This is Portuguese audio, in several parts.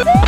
Woohoo!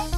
you